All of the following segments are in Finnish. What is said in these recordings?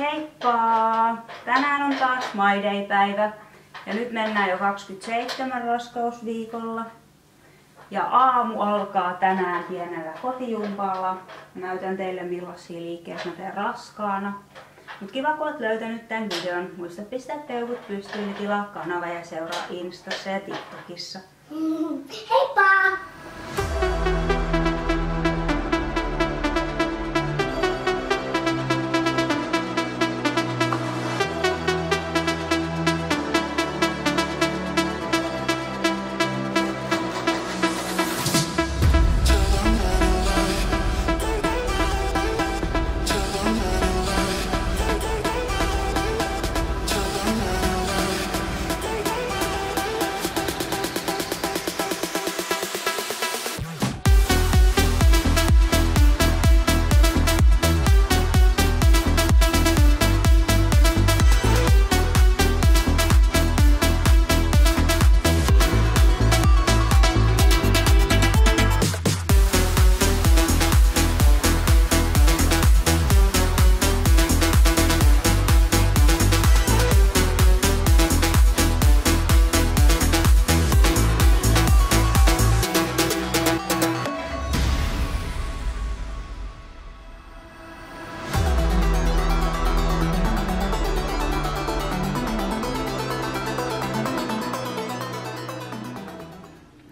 Heippa! Tänään on taas My Day-päivä ja nyt mennään jo 27 raskausviikolla. Ja aamu alkaa tänään pienellä kotijumpalla. Näytän teille millaisia liikkeitä mä teen raskaana. Mut kiva kun oot löytänyt tän videon. Muista pistää peukut pystyyn ja tilaa kanava ja seuraa Instassa ja TikTokissa. Heippa!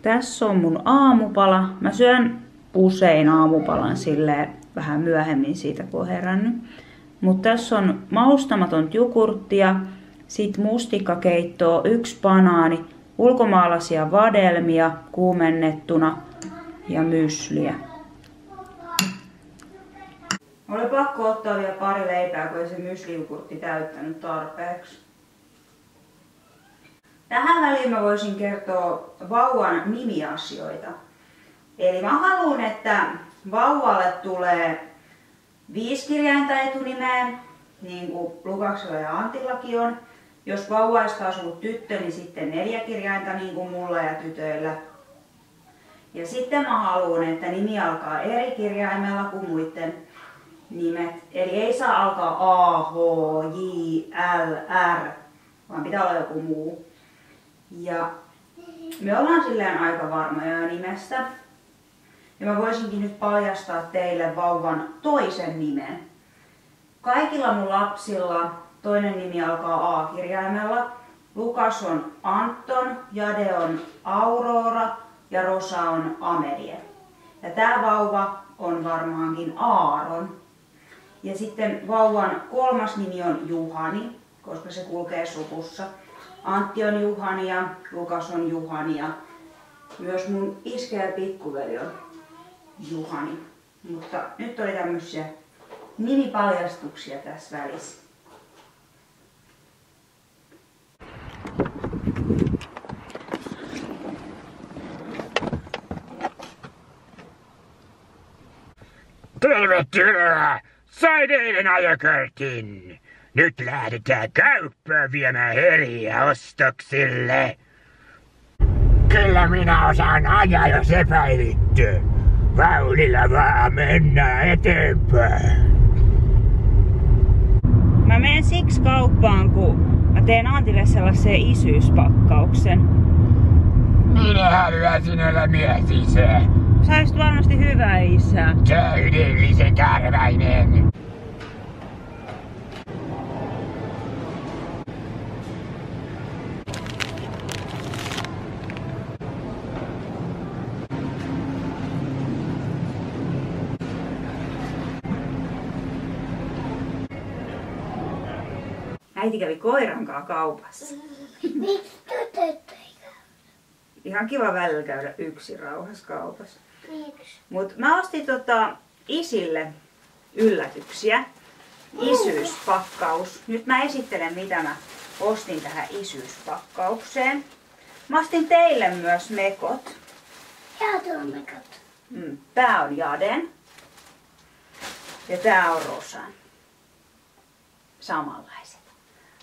Tässä on mun aamupala. Mä syön usein aamupalan silleen vähän myöhemmin siitä, kun on herännyt. Mutta tässä on maustamaton jogurttia, sit mustikkakeittoa, yksi banaani, ulkomaalaisia vadelmia kuumennettuna ja mysliä. Oli pakko ottaa vielä pari leipää, kun ei se myslijogurtti täyttänyt tarpeeksi. Tähän väliin mä voisin kertoa vauvan nimiasioita. Eli mä haluan, että vauvalle tulee viisi kirjainta etunimeen, niin kuin Lukaksella ja Antillakin on. Jos vauvaista asuu tyttö, niin sitten neljä kirjainta niin kuin mulla ja tytöillä. Ja sitten mä haluan, että nimi alkaa eri kirjaimella kuin muiden nimet. Eli ei saa alkaa A, H, J, L, R, vaan pitää olla joku muu. Ja me ollaan silleen aika varmoja nimestä. Ja mä voisinkin nyt paljastaa teille vauvan toisen nimen. Kaikilla mun lapsilla toinen nimi alkaa A-kirjaimella. Lukas on Anton, Jade on Aurora ja Rosa on Amelie. Ja tää vauva on varmaankin Aaron. Ja sitten vauvan kolmas nimi on Juhani, koska se kulkee sukussa. Antti on Juhani ja Lukas on Juhani ja myös mun iskä ja pikkuveli on Juhani. Mutta nyt oli tämmöisiä nimipaljastuksia tässä välissä. Tervetuloa! Sai teidän ajokortin! Nyt lähdetään kauppaan viemään heriä ostoksille. Kyllä minä osaan ajaa, jos epäilitty. Vauhdilla vaan mennään eteenpäin. Mä menen siksi kauppaan, kun mä teen Antille sellaisen isyyspakkauksen. Minä haluaisin olla myös isä. Sä varmasti hyvä isä. Täydellisen karvainen. Äiti kävi koiran kanssa kaupassa. Ihan kiva välillä käydä yksin rauhassa kaupassa. Miksi? Mut mä ostin tota isille yllätyksiä. Isyyspakkaus. Nyt mä esittelen mitä mä ostin tähän isyyspakkaukseen. Mä ostin teille myös mekot. Ja tuomme kato. Mm, Tää on Jaden. Ja tää on Rosan. Samanlaiset.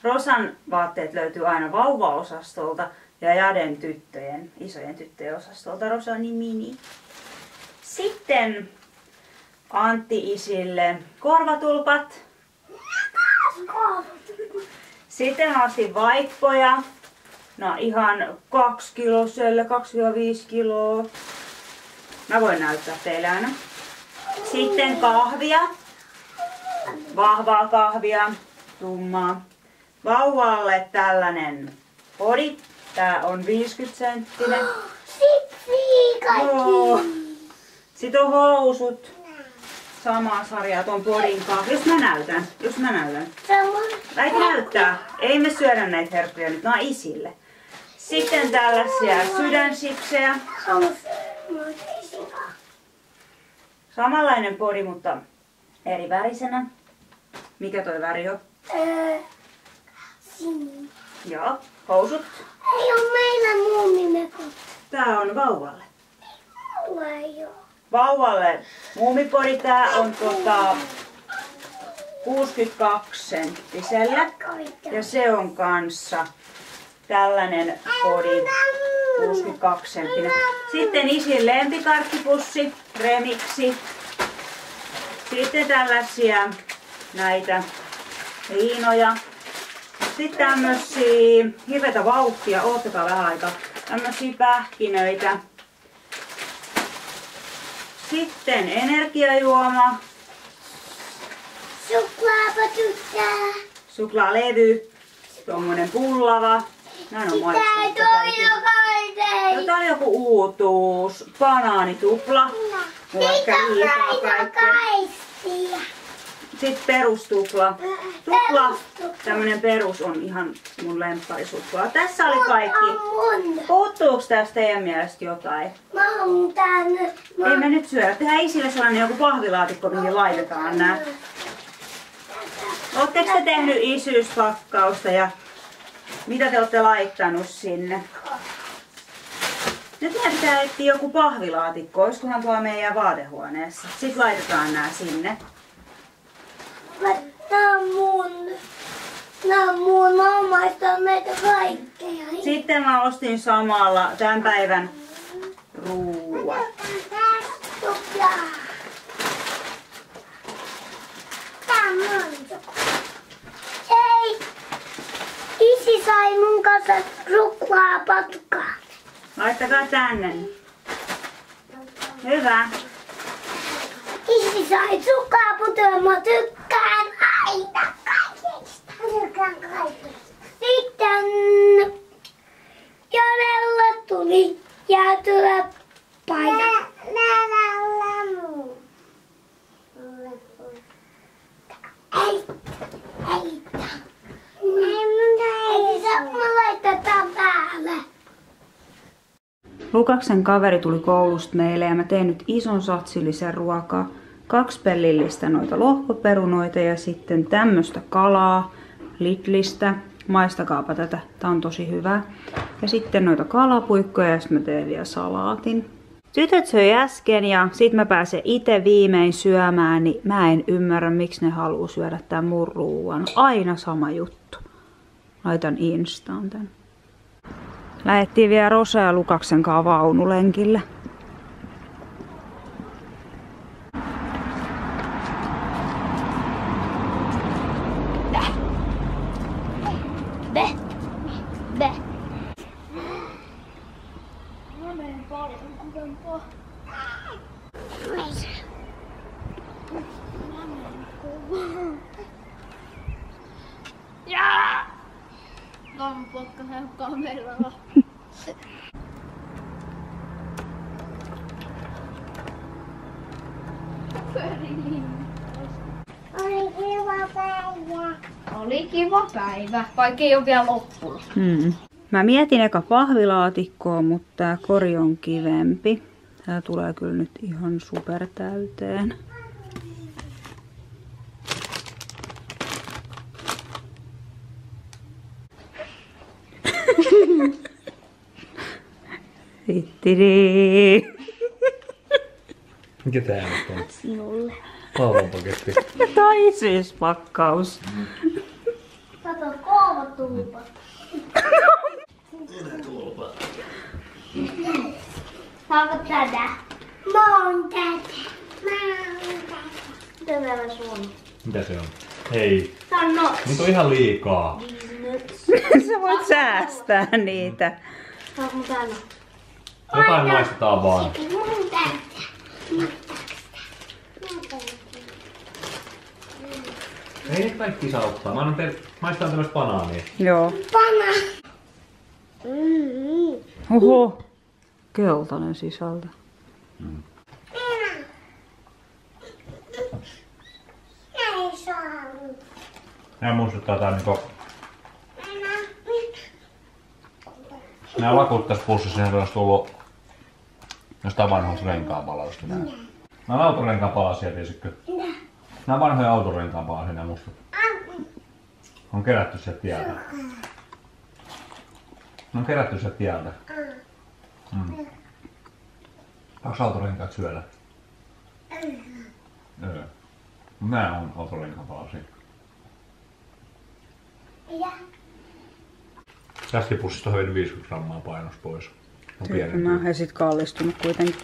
Rosan vaatteet löytyy aina vauvaosastolta ja Jaden tyttöjen, isojen tyttöjen osastolta. Rosa on niin mini. Sitten Antti isille korvatulpat. Sitten mä ostin vaippoja. No ihan 2 kiloselle, 2-5 kiloa. Mä voin näyttää teille aina. Sitten kahvia. Vahvaa kahvia, tummaa. Vauvalle tällainen podi. Tää on 50 senttinen. Joo. Sitten on housut. Samaa sarjaa ton podin kanssa. Jos mä näytän, jos mä näytän. Äiti näyttää. Ei me syödä näitä herkkuja nyt, nää isille. Sitten tällaisia sydänsipsejä. Samanlainen podi, mutta eri värisenä. Mikä toi väri on? Joo, housut. Ei oo meillä muumimekot. Tää on vauvalle. Mulla ei oo. Vauvalle muumipodi tää on tota 62 senttiselle. Ja se on kanssa tällainen podi 62 senttinen. Sitten isin lempikarkkipussi, remiksi. Sitten tällaisia näitä liinoja. Sitten tämmösiä hirveitä vauhtia, oottakaa vähän aikaa. Tämmösiä pähkinöitä. Sitten energiajuoma, Suklaapa tykkää. suklaalevy, tommonen pullava. Toi ikinä. jokainen. No tää on joku uutuus. Banaanitupla. Mulla on kaikkea. Sitten perustupla. Tupla, tämmönen perus on ihan mun lemparisuklaa. Tässä oli kaikki. Puuttuuks tästä teidän mielestä jotain? Mä oon tänne. Mä Ei me nyt syödä. Tehdään isille sellainen joku pahvilaatikko, mihin laitetaan nää. Oletteko te tehnyt isyyspakkausta ja mitä te olette laittanut sinne? Nyt meidän pitää etsiä joku pahvilaatikko. Olisikohan tuo meidän vaatehuoneessa? Sitten laitetaan nää sinne. Mä, nää on mun. Nää on mun. Maistanut näitä kaikkea. Sitten mä ostin samalla tämän päivän ruuat. Hei! Isi sai mun kanssa suklaapatkaa. Laittakaa tänne. Hyvä. Isi sai suklaaputua, mä tykkään Tykkään kaikesta. Sitten Janella tuli paita. Laittaa tän päälle. Lukaksen kaveri tuli koulusta meille ja mä tein nyt ison satsillisen ruokaa. Kaksi pellillistä noita lohkoperunoita ja sitten tämmöstä kalaa Lidlistä. Maistakaapa tätä, tää on tosi hyvää. Ja sitten noita kalapuikkoja ja sitten mä teen vielä salaatin. Tytöt söi äsken ja sit mä pääsen itse viimein syömään, niin mä en ymmärrä miksi ne haluaa syödä tämän mun ruuan. Aina sama juttu. Laitan instaan tän. Lähettiin vielä Rosa ja Lukaksen kanssa vaunulenkille. Kampokkahan kameralla. Oli kiva päivä. Oli kiva päivä, vaikka ei ole vielä loppunut. Hmm. Mä mietin eka pahvilaatikkoa, mutta tää kori on kivempi. Tää tulee kyllä nyt ihan super täyteen. Tittiri. Mikä tää nyt on? Sinulle. Paavanpaketti. Tai siis pakkaus. Kato, Saako tätä? Mä oon tätä. Mä oon tätä. Mitä täällä sun? Mitä se on? Ei. Tää on. Nyt on ihan liikaa. Sä voit säästää niitä. Täällä? Jotain maistetaan vaan. Mun. Ei ne kaikki saa ottaa. Mä annan teille, maistan tämmöistä banaania. Joo. Pana. Oho. Keltainen sisältä. Nää muistuttaa tää niinku... Nää lakut tässä pussissa, ne olisi tullut jostain vanhoista renkaanpalausta. Nää. Nää on autorenkaanpalasia, tiesitkö? On vanhoja autorenkaanpalasia, nää mustat. On kerätty sieltä tieltä. Ne on kerätty sieltä tieltä. Mm. Onko autorenkaat syödä? Joo. Mut Nää on autorenkaanpalasia. Ja. Tästä pussista on 50 grammaa painos pois. On pienempi. Ja sit kallistunut kuitenkin.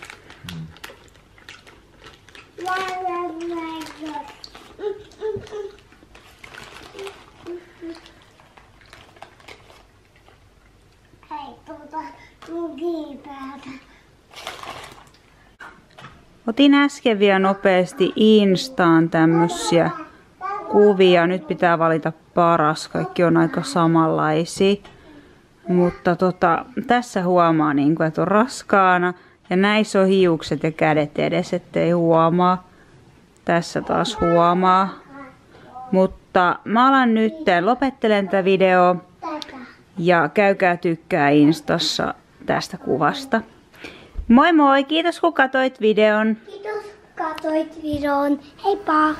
La, la, la, la. Mm, mm, mm. Hei, tuota mun kiipäältä. Otin äsken vielä nopeasti Instaan tämmösiä kuvia. Nyt pitää valita paras. Kaikki on aika samanlaisia. Mutta tota, tässä huomaa, niin kuin, että on raskaana. Ja näissä on hiukset ja kädet edes, ettei huomaa. Tässä taas huomaa. Mutta mä alan nyt, lopettelen tätä videoa. Tätä. Ja käykää tykkää Instassa tästä kuvasta. Moi moi, kiitos kun katsoit videon. Kiitos, katsoit videon. Heippa!